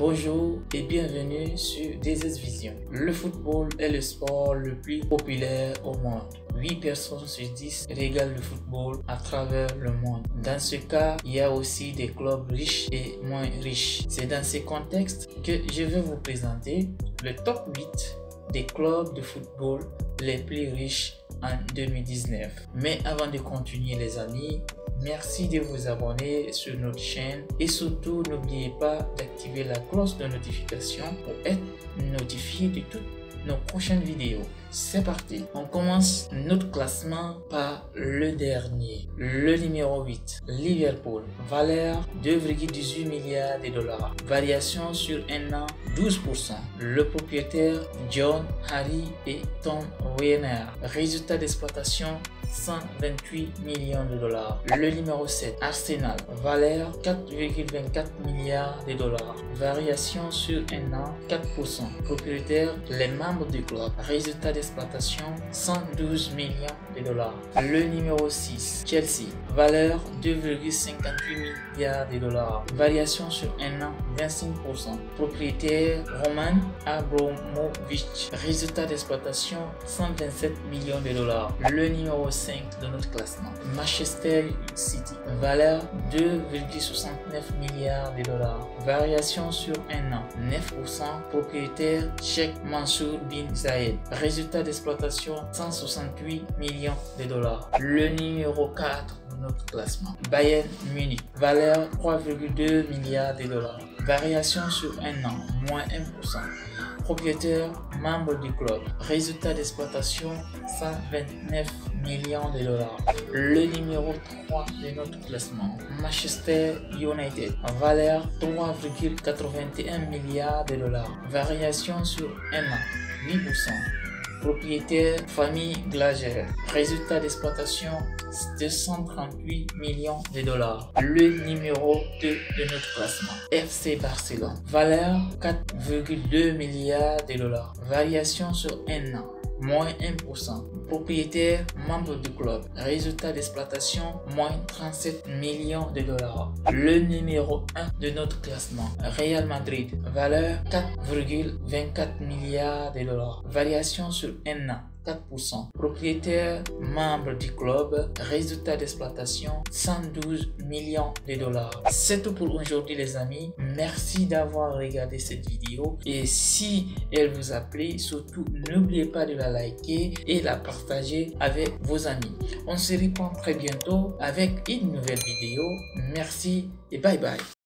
Bonjour et bienvenue sur DSS Vision. Le football est le sport le plus populaire au monde. 8 personnes sur 10 regardent le football à travers le monde. Dans ce cas, il y a aussi des clubs riches et moins riches. C'est dans ce contexte que je vais vous présenter le top 8 des clubs de football les plus riches en 2019. Mais avant de continuer les amis, Merci de vous abonner sur notre chaîne et surtout n'oubliez pas d'activer la cloche de notification pour être notifié de toutes nos prochaines vidéos. C'est parti. On commence notre classement par le dernier, le numéro 8, Liverpool. Valeur 2,18 milliards de dollars. Variation sur un an 12%. Le propriétaire John, Harry et Tom Werner. Résultat d'exploitation 128 millions de dollars. Le numéro 7, Arsenal, valeur 4,24 milliards de dollars. Variation sur un an, 4%. Propriétaire, les membres du club. Résultat d'exploitation, 112 millions de dollars. Le numéro 6, Chelsea, valeur 2,58 milliards de dollars. Variation sur un an, 25%. Propriétaire, Roman Abramovich. Résultat d'exploitation, 127 millions de dollars. Le numéro de notre classement. Manchester City, valeur 2,69 milliards de dollars. Variation sur un an, 9%. Propriétaire Cheikh Mansour bin Zayed. Résultat d'exploitation 168 millions de dollars. Le numéro 4 de notre classement. Bayern Munich, valeur 3,2 milliards de dollars. Variation sur un an, moins 1% propriétaire, membre du club. Résultat d'exploitation 129 millions de dollars. Le numéro 3 de notre classement, Manchester United, valeur 3,81 milliards de dollars. Variation sur un an, 8% propriétaire famille Glager. Résultat d'exploitation 238 millions de dollars. Le numéro 2 de notre classement. FC Barcelone. Valeur 4,2 milliards de dollars. Variation sur un an moins 1%. Propriétaire, membre du club. Résultat d'exploitation, moins 37 millions de dollars. Le numéro 1 de notre classement, Real Madrid. Valeur 4,24 milliards de dollars. Variation sur un an. 4%. Propriétaire, membre du club, résultat d'exploitation 112 millions de dollars. C'est tout pour aujourd'hui les amis. Merci d'avoir regardé cette vidéo et si elle vous a plu, surtout n'oubliez pas de la liker et la partager avec vos amis. On se reprend très bientôt avec une nouvelle vidéo. Merci et bye bye.